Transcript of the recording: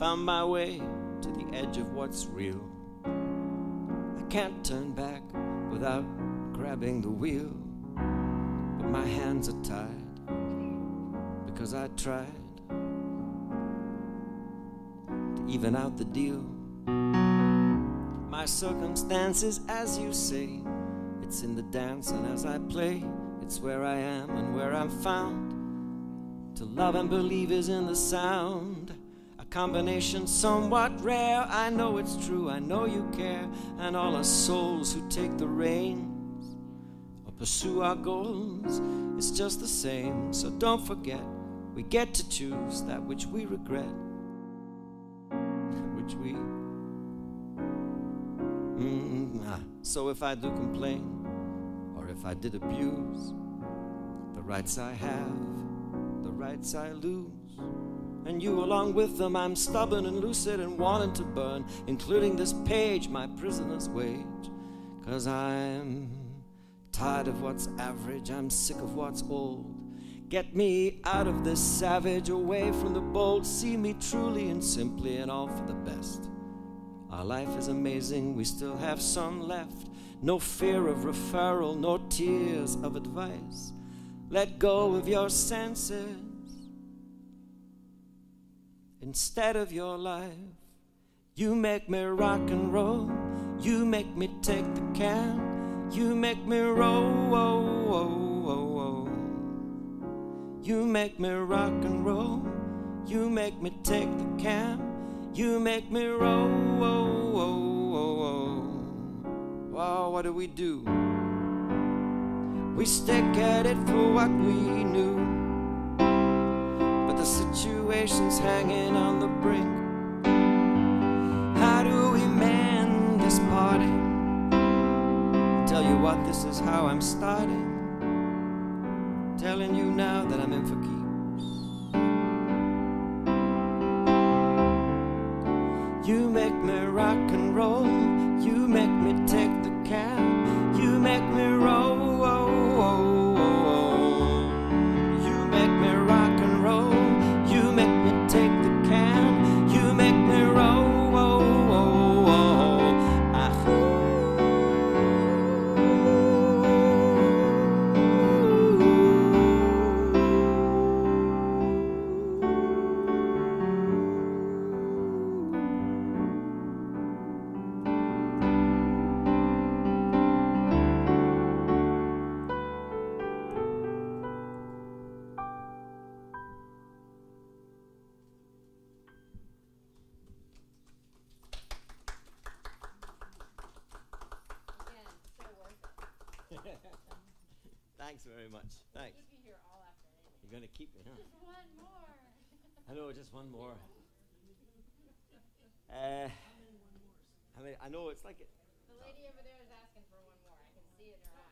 found my way to the edge of what's real. I can't turn back without grabbing the wheel, but my hands are tied because I tried to even out the deal. My circumstances, as you say, it's in the dance, and as I play, it's where I am and where I'm found. To love and believe is in the sound. Combination somewhat rare. I know it's true, I know you care. And all our souls who take the reins or pursue our goals, it's just the same. So don't forget, we get to choose that which we regret, which we. Mm, ah. So if I do complain, or if I did abuse the rights I have, the rights I lose. And you along with them, I'm stubborn and lucid and wanting to burn, including this page, my prisoner's wage. Cause I'm tired of what's average, I'm sick of what's old. Get me out of this savage, away from the bold. See me truly and simply and all for the best. Our life is amazing, we still have some left. No fear of referral, no tears of advice. Let go of your senses instead of your life. You make me rock and roll, you make me take the can, you make me roll. Oh, oh, oh, oh. You make me rock and roll, you make me take the can, you make me roll. Oh, oh, oh, oh. What do we do? We stick at it for what we knew. But the situation's hanging on the brink. How do we mend this party? Tell you what, this is how I'm starting. Telling you now that I'm in for keeps. You make me rock and roll. You make me take the cab. You make me roll. Thanks very much. Thanks. Keep you here all afternoon. You're gonna keep me, huh? Just one more. I know, just one more. Uh, I mean, I know it's like The lady over there is asking for one more. I can see it in her eyes.